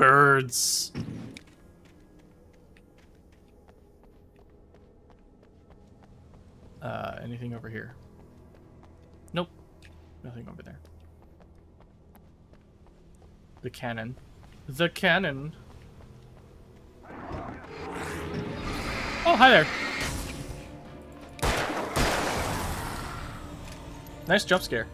Birds. Uh, anything over here? Nope. Nothing over there. The cannon. The cannon. Oh, hi there. Nice jump scare.